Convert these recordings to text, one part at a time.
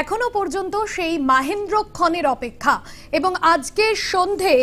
এখনও পর্যন্ত সেই মাহেন্দ্রক্ষণের অপেক্ষা। এবং আজকে সন্ধে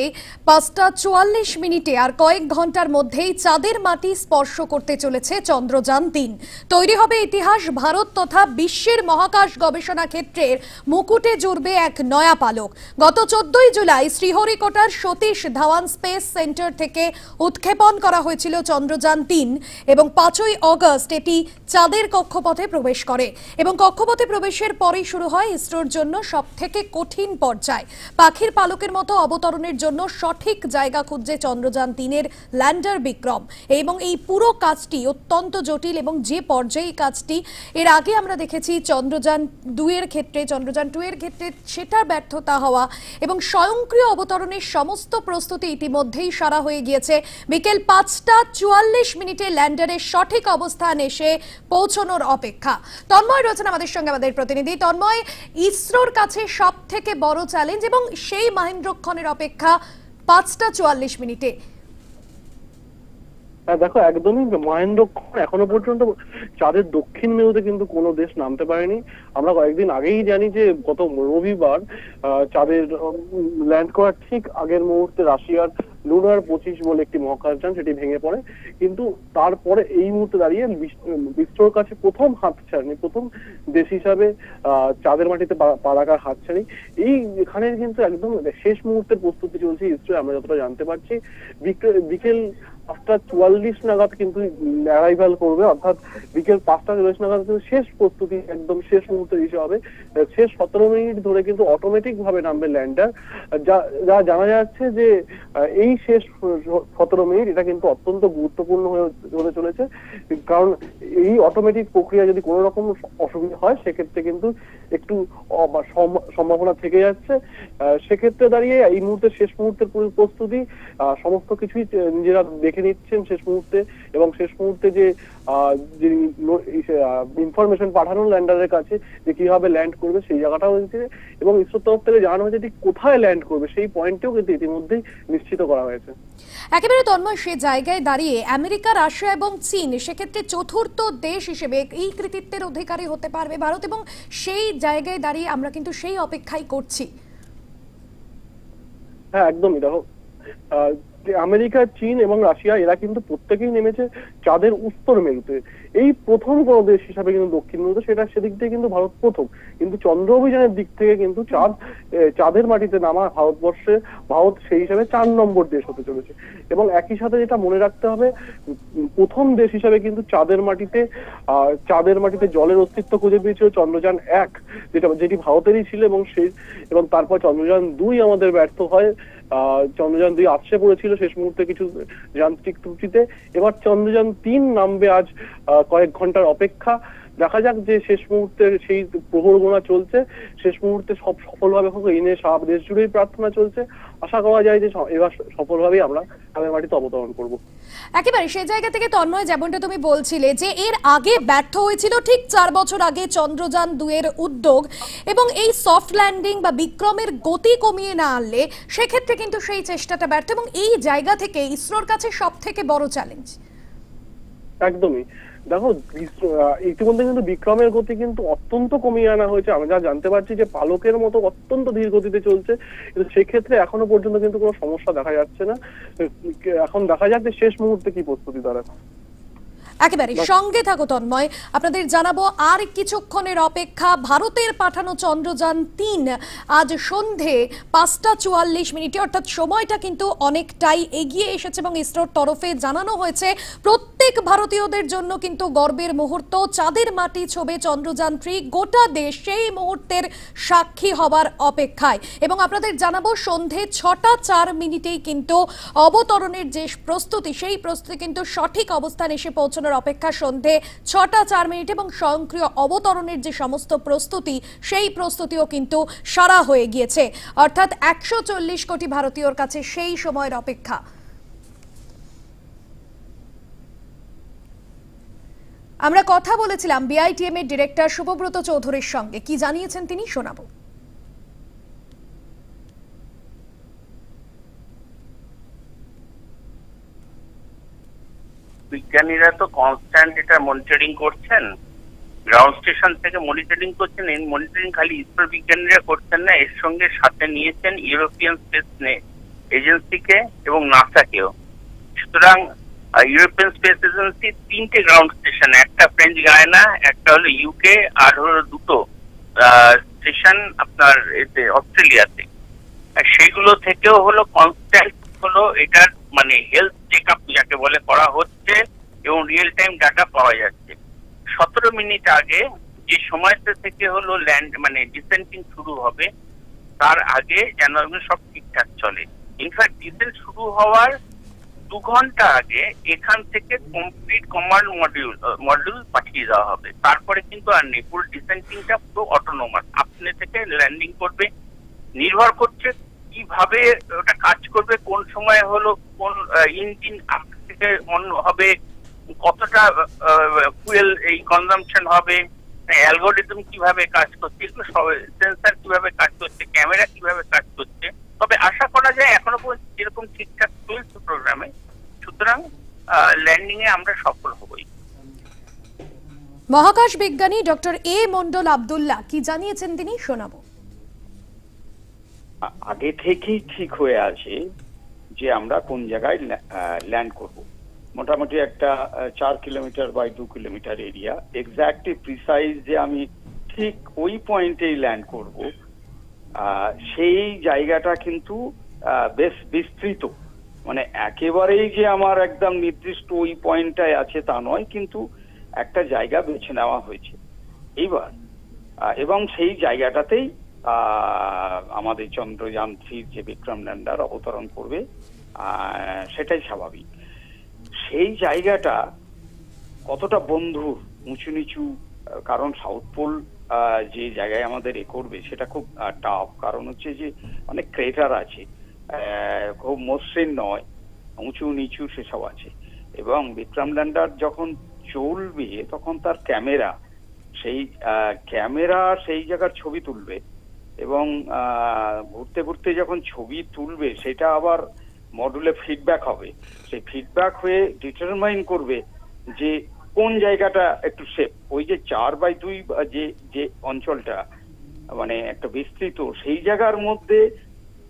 পাঁচটা চুয়াল্লিশ মিনিটে আর কয়েক ঘণ্টার মধ্যেই চাঁদের মাটি স্পর্শ করতে চলেছে চন্দ্রযান তিন। তৈরি হবে ইতিহাস, ভারত তথা বিশ্বের মহাকাশ গবেষণা ক্ষেত্রের মুকুটে জুড়বে এক নয়া পালক। গত চোদ্দই জুলাই শ্রীহরিকোটার সতীশ ধাওয়ান স্পেস সেন্টার থেকে উৎক্ষেপণ করা হয়েছিল চন্দ্রযান তিন এবং পাঁচই অগস্ট এটি চাঁদের কক্ষপথে প্রবেশ করে। এবং কক্ষপথে প্রবেশের পরেই শুরু হয় ইসরোর জন্য সব থেকে কঠিন পর্যায়। পাখির পালকের মতো অবতরণের জন্য সঠিক জায়গা খুঁজছে চন্দ্রযান তিনের ল্যান্ডার বিক্রম। এবং এই পুরো কাজটি অত্যন্ত জটিল এবং যে পর্যায়ে কাজটি, এর আগে আমরা দেখেছি চন্দ্রযান দুইয়ের ক্ষেত্রে, চন্দ্রযান টু এর ক্ষেত্রে সেটার ব্যর্থতা হওয়া এবং স্বয়ংক্রিয় অবতরণের সমস্ত প্রস্তুতি ইতিমধ্যেই সারা হয়ে গিয়েছে। বিকেল পাঁচটা চুয়াল্লিশ মিনিটে ল্যান্ডারের সঠিক অবস্থান এসে পৌঁছানোর অপেক্ষা। তন্ময় রয়েছেন আমাদের সঙ্গে আমাদের প্রতিনিধি। তন্ময় ইসরোর কাছে সব থেকে বড় চ্যালেঞ্জ এবং সেই মাহেন্দ্রক্ষণের অপেক্ষা পাঁচটা চুয়াল্লিশ মিনিটে। হ্যাঁ দেখো, একদমই মহেন্দ্রক্ষণ এখনও পর্যন্ত চাঁদের দক্ষিণ মেরুতে কিন্তু কোনো দেশ নামতে পারেনি। আমরা কয়েকদিন আগেই জানি যে গত রবিবার চাঁদের ল্যান্ড করার ঠিক আগের মুহূর্তে রাশিয়ার লুনার পঁচিশ বলে একটি মহাকাশযান সেটি ভেঙে পড়ে। কিন্তু তারপরে এই মুহূর্তে দাঁড়িয়ে বিশ্ব- ইসরোর কাছে প্রথম হাতছানি, প্রথম দেশ হিসাবে চাঁদের মাটিতে পা- রাখার হাতছানি। এই এখানে কিন্তু একদম শেষ মুহূর্তের প্রস্তুতি চলছে ইসরো আমরা যতটা জানতে পারছি। বিকে- বিকেল পাঁচটা চুয়াল্লিশ নাগাদ কিন্তু অ্যারাইভাল করবে, অর্থাৎ বিকেল পাঁচটা চল্লিশ নাগাদ কিন্তু শেষ প্রস্তুতি একদম শেষ মুহূর্তে দিতে হবে। শেষ সতেরো মিনিট ধরে কিন্তু অটোমেটিক ভাবে নামবে ল্যান্ডার। যা যা জানা যাচ্ছে যে এই শেষ সতেরো মিনিট এটা কিন্তু অত্যন্ত গুরুত্বপূর্ণ হয়ে হতে চলেছে। কারণ এই অটোমেটিক প্রক্রিয়া যদি কোনো রকম অসুবিধা হয়, সেক্ষেত্রে কিন্তু একটু সম্ভাবনা থেকে যাচ্ছে। সেক্ষেত্রে দাঁড়িয়ে এই মুহূর্তে শেষ মুহূর্তের প্রস্তুতি সমস্ত কিছুই নিজেরা দেখে নিচ্ছেন শেষ মুহূর্তে এবং শেষ মুহূর্তে যে ইনফরমেশন পাঠানো ল্যান্ডারের কাছে যে কীভাবে ল্যান্ড করবে সেই জায়গাটাও হয়েছে এবং ইসরোর তরফ থেকে জানানো হয়েছে ঠিক কোথায় ল্যান্ড করবে সেই পয়েন্টটিও কিন্তু ইতিমধ্যেই নিশ্চিত করা হয়েছে। একেবারে তন্ময় সে জায়গায় দাঁড়িয়ে আমেরিকা রাশিয়া এবং চীন সেক্ষেত্রে চতুর্থ দেশ হিসেবে এই কৃতিত্বের অধিকারী হতে পারবে ভারত এবং সেই জায়গায় দাঁড়িয়ে আমরা কিন্তু সেই অপেক্ষাই করছি। হ্যাঁ একদমই দেখো আমেরিকা, চীন এবং রাশিয়া, এরা কিন্তু প্রত্যেকেই নেমেছে চাঁদের উত্তর মেরুতে। এই প্রথম কোনো দেশ হিসাবে কিন্তু দক্ষিণ মেরুতে, সেটা সেদিক থেকে কিন্তু ভারত প্রথম। কিন্তু চন্দ্র অভিযানের দিক থেকে কিন্তু চাঁদ চাঁদের মাটিতে নামা ভারতবর্ষে, ভারত সেই হিসাবে চার নম্বর দেশ হতে চলেছে। এবং একই সাথে যেটা মনে রাখতে হবে, প্রথম দেশ হিসাবে কিন্তু চাঁদের মাটিতে চাঁদের মাটিতে জলের অস্তিত্ব খুঁজে পেয়েছিল চন্দ্রযান এক, যেটা, যেটি ভারতেরই ছিল এবং সেই এবং তারপর চন্দ্রযান দুই আমাদের ব্যর্থ হয়। চন্দ্রযান দুই আছড়ে পড়েছিল শেষ মুহূর্তে কিছু যান্ত্রিক ত্রুটিতে। এবার চন্দ্রযান তিন নামবে আজ কয়েক ঘণ্টার অপেক্ষা। দেখা যাক যে শেষ মুহূর্তে সেই প্রহর গোনা চলছে। শেষ মুহূর্তে সব সফলভাবে হোক এই নিয়ে সারা দেশ জুড়েই প্রার্থনা চলছে। আশা করা যায় যে এবার সফলভাবেই আমরা চাঁদের মাটিতে অবতরণ করব। একেবারে সেই জায়গা থেকে তন্ময় যেমনটা তুমি বলছিলে যে এর আগে ব্যর্থ হয়েছিল ঠিক চার বছর আগে চন্দ্রযান দুয়ের উদ্যোগ এবং এই সফট ল্যান্ডিং বা বিক্রমের গতি কমিয়ে না আনলে সেক্ষেত্রে কিন্তু সেই চেষ্টাটা ব্যর্থ এবং এই জায়গা থেকে ইসরোর কাছে সব থেকে বড় চ্যালেঞ্জ একদমই। দেখো ইতিমধ্যে কিন্তু বিক্রমের গতি কিন্তু অত্যন্ত কমিয়ে আনা হয়েছে। আমরা যা জানতে পারছি যে পালকের মতো অত্যন্ত ধীর গতিতে চলছে, কিন্তু সেক্ষেত্রে এখনও পর্যন্ত কিন্তু কোনো সমস্যা দেখা যাচ্ছে না। এখন দেখা যাক যে শেষ মুহূর্তে কি প্রস্তুতি তারা। একেবারে সঙ্গে থাকো তন্ময়। আপনাদের জানাব আর কিছুক্ষণের অপেক্ষা ভারতের পাঠানো চন্দ্রযান তিন। আজ সন্ধে পাঁচটা চুয়াল্লিশ মিনিটে অর্থাৎ সময়টা কিন্তু অনেকটাই এগিয়ে এসেছে এবং ইসরোর তরফে জানানো হয়েছে প্রত্যেক ভারতীয়দের জন্য কিন্তু গর্বের মুহূর্ত। চাঁদের মাটি ছবে চন্দ্রযান থ্রি গোটা দেশ সেই মুহূর্তের সাক্ষী হবার অপেক্ষায়। এবং আপনাদের জানাব সন্ধে ছটা চার মিনিটেই কিন্তু অবতরণের যে প্রস্তুতি সেই প্রস্তুতি কিন্তু সঠিক অবস্থান এসে পৌঁছানোর অপেক্ষা সন্ধে ছটা চার মিনিট এবং স্বয়ংক্রিয় অবতরণের যে সমস্ত প্রস্তুতি, সেই প্রস্তুতিও কিন্তু সারা হয়ে গিয়েছে। অর্থাৎ একশো চল্লিশ কোটি ভারতীয়র কাছে সেই সময়ের অপেক্ষা। আমরা কথা বলেছিলাম বিআইটিএম এর ডিরেক্টর শুভব্রত চৌধুরীর সঙ্গে। কি জানিয়েছেন তিনি শোনাবো। বিজ্ঞানীরা তো কনস্ট্যান্ট এটা মনিটরিং করছেন। গ্রাউন্ড স্টেশন থেকে মনিটরিং করছেন, এই মনিটরিং খালি ইসরো বিজ্ঞানীরা করছেন না, এর সঙ্গে সাথে নিয়েছেন ইউরোপিয়ান স্পেস এজেন্সিকে এবং নাসাকেও সুতরাং ইউরোপিয়ান স্পেস এজেন্সি তিনটে গ্রাউন্ড স্টেশন একটা ফ্রেঞ্চ গায়না একটা হলো ইউকে আর হলো দুটো স্টেশন আপনার এতে অস্ট্রেলিয়াতে। আর সেইগুলো থেকেও হলো কনস্ট্যান্ট হলো এটার মানে হেলথ চেক আপ যাকে বলে করা হচ্ছে এবং রিয়েল টাইম ডাটা পাওয়া যাচ্ছে। সতেরো মিনিট আগে যে সময়টা থেকে হলো ল্যান্ড মানে ডিসেন্টিং শুরু হবে, তার আগে যেন সব ঠিকঠাক চলে। ইনফ্যাক্ট ডিসেন্ট শুরু হওয়ার দু ঘণ্টা আগে এখান থেকে কমপ্লিট কমান্ড মডিউল মডিউল পাঠিয়ে দেওয়া হবে। তারপরে কিন্তু আর নেই পুরো ডিসেন্টিংটা পুরো অটোনোমাস আপনি থেকে ল্যান্ডিং করবে, নির্ভর করছে কীভাবে ওটা কাজ করবে, কোন সময় হলো, কোন ইঞ্জিন থেকে অন হবে কতটা ফুয়েল এই কনজাম্পশন হবে অ্যালগোরিদম কীভাবে কাজ করছে এগুলো সব সেন্সার কীভাবে কাজ করছে ক্যামেরা কীভাবে কাজ করছে তবে আশা করা যায় এখনও পর্যন্ত যেরকম ঠিকঠাক চলছে প্রোগ্রামে সুতরাং ল্যান্ডিং এ আমরা সফল হবই। মহাকাশ বিজ্ঞানী ডক্টর এ মন্ডল আবদুল্লাহ কি জানিয়েছেন তিনি? শোনাবো। আগে থেকেই ঠিক হয়ে আছে যে আমরা কোন জায়গায় ল্যান্ড করব। মোটামুটি একটা চার কিলোমিটার বাই দু কিলোমিটার এরিয়া এক্স্যাক্টলি প্রিসাইজ যে আমি ঠিক ওই পয়েন্টেই ল্যান্ড করব সেই জায়গাটা কিন্তু বেশ বিস্তৃত। মানে একেবারেই যে আমার একদম নির্দিষ্ট ওই পয়েন্টটায় আছে তা নয়, কিন্তু একটা জায়গা বেছে নেওয়া হয়েছে। এইবার এবং সেই জায়গাটাতেই আমাদের চন্দ্রযান থ্রির যে বিক্রম ল্যান্ডার অবতরণ করবে সেটাই স্বাভাবিক। সেই জায়গাটা কতটা বন্ধুর উঁচু নিচু কারণ সাউথ পোল যে জায়গায় আমাদের এ করবে, সেটা খুব টাফ কারণ হচ্ছে যে অনেক ক্রেটার আছে খুব মসৃণ নয়, উঁচু নিচু সেসব আছে। এবং বিক্রম ল্যান্ডার যখন চলবে, তখন তার ক্যামেরা সেই ক্যামেরা সেই জায়গার ছবি তুলবে। এবং ঘুরতে ঘুরতে যখন ছবি তুলবে, সেটা আবার মডুলে ফিডব্যাক হবে। সেই ফিডব্যাক হয়ে ডিটারমাইন করবে যে কোন জায়গাটা একটু সেফ ওই যে চার বাই দুই যে যে অঞ্চলটা মানে একটা বিস্তৃত, সেই জায়গার মধ্যে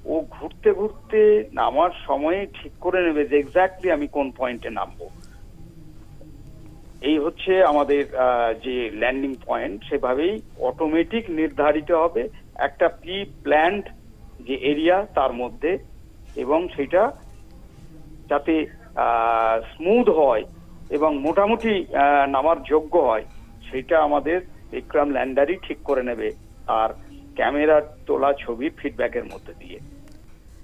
ও ঘুরতে ঘুরতে নামার সময়ে ঠিক করে নেবে যে এক্স্যাক্টলি আমি কোন পয়েন্টে নামবো। এই হচ্ছে আমাদের যে ল্যান্ডিং পয়েন্ট সেভাবেই অটোমেটিক নির্ধারিত হবে। একটা প্রি প্ল্যান্ড যে এরিয়া তার মধ্যে এবং সেটা যাতে স্মুথ হয় এবং মোটামুটি নামার যোগ্য হয়, সেটা আমাদের বিক্রম ল্যান্ডারই ঠিক করে নেবে আর ক্যামেরা তোলা ছবি ফিডব্যাকের মধ্যে দিয়ে।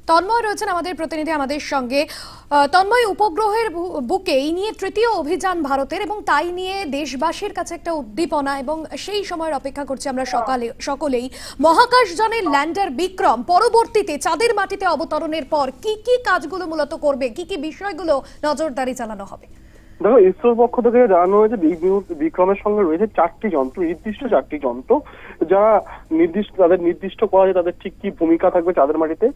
তন্ময় রয়েছেন আমাদের প্রতিনিধি আমাদের সঙ্গে। তন্ময়, উপগ্রহের বুকে এই নিয়ে তৃতীয় অভিযান ভারতের এবং তাই নিয়ে দেশবাসীর কাছে একটা উদ্দীপনা এবং সেই সময়ের অপেক্ষা করছি আমরা সকালে সকলেই। মহাকাশযানের ল্যান্ডার বিক্রম পরবর্তীতে চাঁদের মাটিতে অবতরণের পর কি কি কাজগুলো মূলত করবে, কি কি বিষয়গুলো নজরদারি চালানো হবে? দেখো ইসরোর পক্ষ থেকে জানানো হয়েছে বিক্রমের সঙ্গে রয়েছে চারটি যন্ত্র, নির্দিষ্ট চারটি যন্ত্র যারা নির্দিষ্ট, তাদের নির্দিষ্ট করা যায় তাদের ঠিক কি ভূমিকা থাকবে চাঁদের মাটিতে।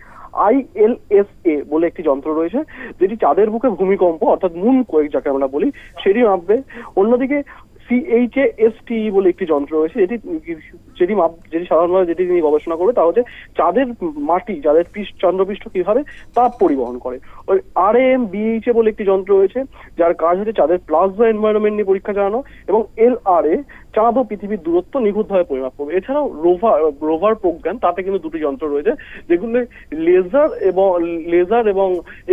আইএলএসএ বলে একটি যন্ত্র রয়েছে, যেটি চাঁদের বুকে ভূমিকম্প, অর্থাৎ মুন কয়েক যাকে আমরা বলি সেটি মাপবে অন্যদিকে সিএইচএসটি বলে একটি যন্ত্র রয়েছে, যেটি যেটি যেটি সাধারণভাবে যেটি তিনি গবেষণা করবে তা হচ্ছে চাঁদের মাটি চাঁদের পৃষ্ঠ চন্দ্রপৃষ্ঠ কীভাবে তাপ পরিবহন করে। ওই আর এম বিএইচএ বলে একটি যন্ত্র রয়েছে, যার কাজ হচ্ছে চাঁদের প্লাজমা এনভায়রনমেন্ট নিয়ে পরীক্ষা চালানো এবং এল আর এ চাঁদ ও পৃথিবীর দূরত্ব নিখুঁতভাবে পরিমাপ করবে। এছাড়াও রোভার রোভার প্রোগ্রাম তাতে কিন্তু দুটি যন্ত্র রয়েছে, যেগুলো লেজার এবং লেজার এবং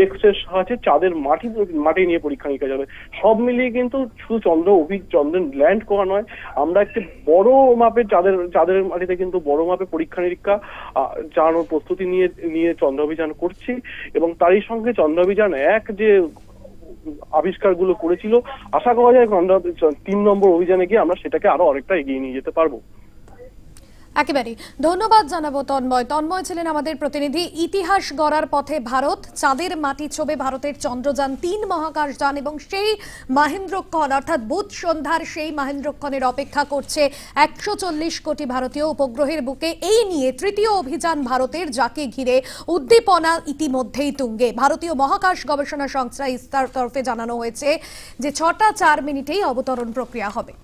এক্সের সাহায্যে চাঁদের মাটি মাটি নিয়ে পরীক্ষা নিরীক্ষা যাবে সব মিলিয়ে কিন্তু শুধু চন্দ্র অভি চন্দ্রে ল্যান্ড করা নয়। আমরা একটি বড় মাপে চাঁদের চাঁদের মাটিতে কিন্তু বড় মাপে পরীক্ষা নিরীক্ষা চালানোর প্রস্তুতি নিয়ে নিয়ে চন্দ্র অভিযান করছি এবং তারই সঙ্গে চন্দ্র অভিযান এক যে আবিষ্কারগুলো করেছিল, আশা করা যায় আমরা তিন নম্বর অভিযানে গিয়ে আমরা সেটাকে আরও অনেকটা এগিয়ে নিয়ে যেতে পারব। একেবারে ধন্যবাদ জানাব তন্ময়। তন্ময় ছিলেন আমাদের প্রতিনিধি। ইতিহাস গড়ার পথে ভারত, চাঁদের মাটি ছবে ভারতের চন্দ্রযান তিন মহাকাশযান এবং সেই মাহেন্দ্রক্ষণ, অর্থাৎ বুধ সন্ধ্যার সেই মাহেন্দ্রক্ষণের অপেক্ষা করছে একশো চল্লিশ কোটি ভারতীয় উপগ্রহের বুকে। এই নিয়ে তৃতীয় অভিযান ভারতের যাকে ঘিরে উদ্দীপনা ইতিমধ্যেই তুঙ্গে। ভারতীয় মহাকাশ গবেষণা সংস্থা ইস্তার তরফে জানানো হয়েছে যে ছটা চার মিনিটেই অবতরণ প্রক্রিয়া হবে।